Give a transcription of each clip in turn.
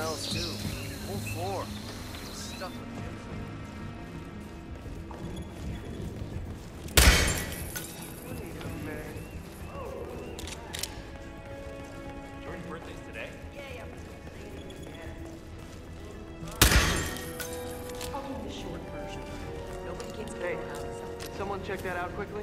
smells too. Whole floor. Stuff with him. Jordan's birthday's today? I'll give the short version. Nobody gets Hey, killed out of something. someone check that out quickly?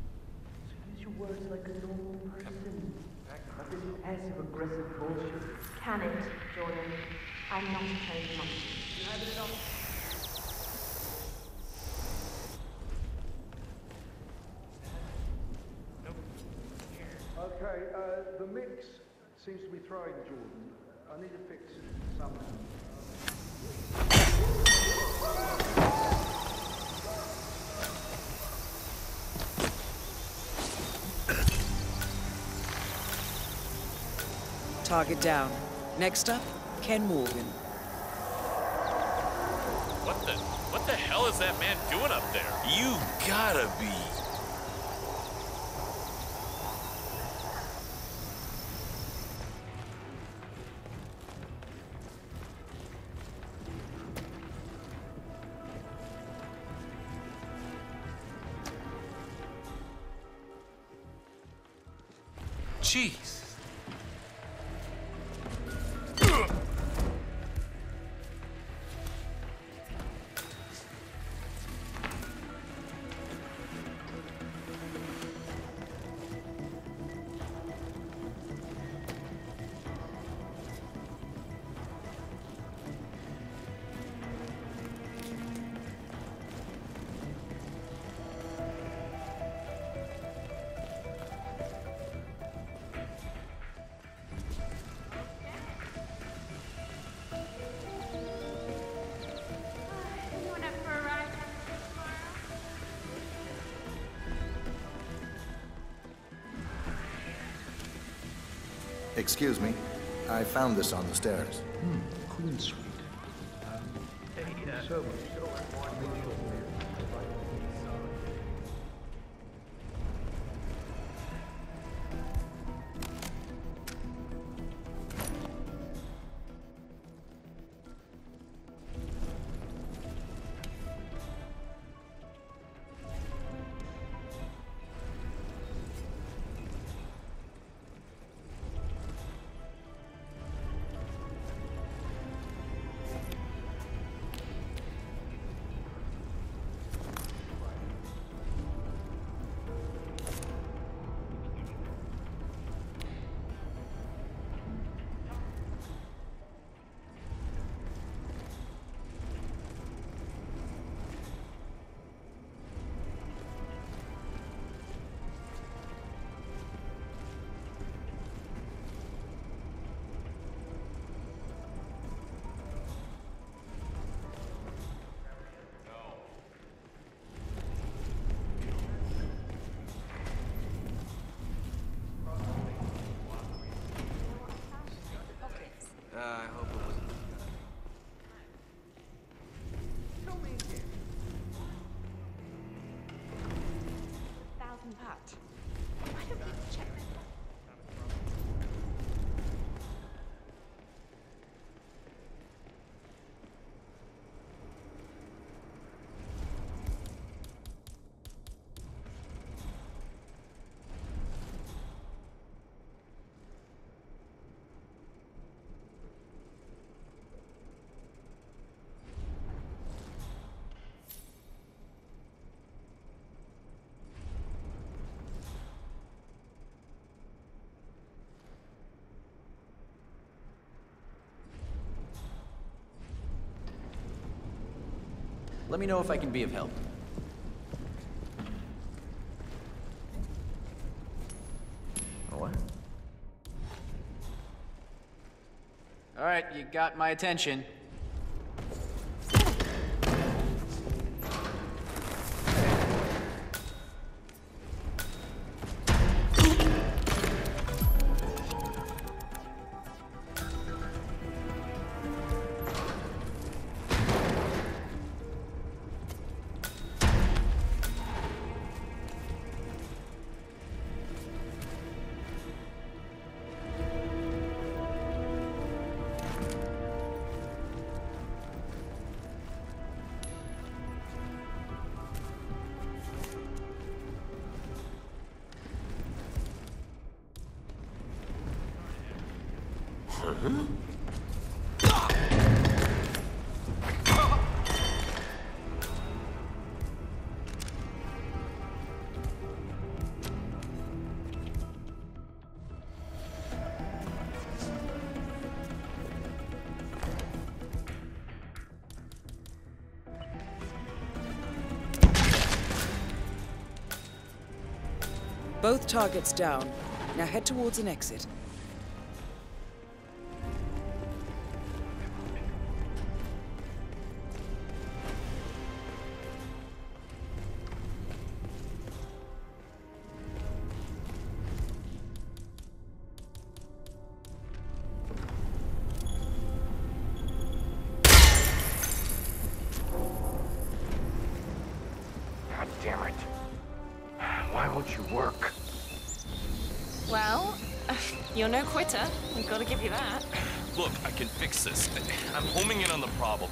So use your words like a normal person. Not this passive aggressive bullshit. Can it, Jordan? I'm not a trained monkey. Okay, uh, the mix seems to be throwing Jordan. I need to fix it somehow. Target down. Next up, Ken Morgan. What the? What the hell is that man doing up there? You gotta be. Jeez. Excuse me. I found this on the stairs. Queen Suite. So, Uh, Pat. Why don't you check Let me know if I can be of help. Oh, what? All right, you got my attention. Both targets down. Now head towards an exit. Well, you're no quitter. We've got to give you that. Look, I can fix this. I'm homing in on the problem.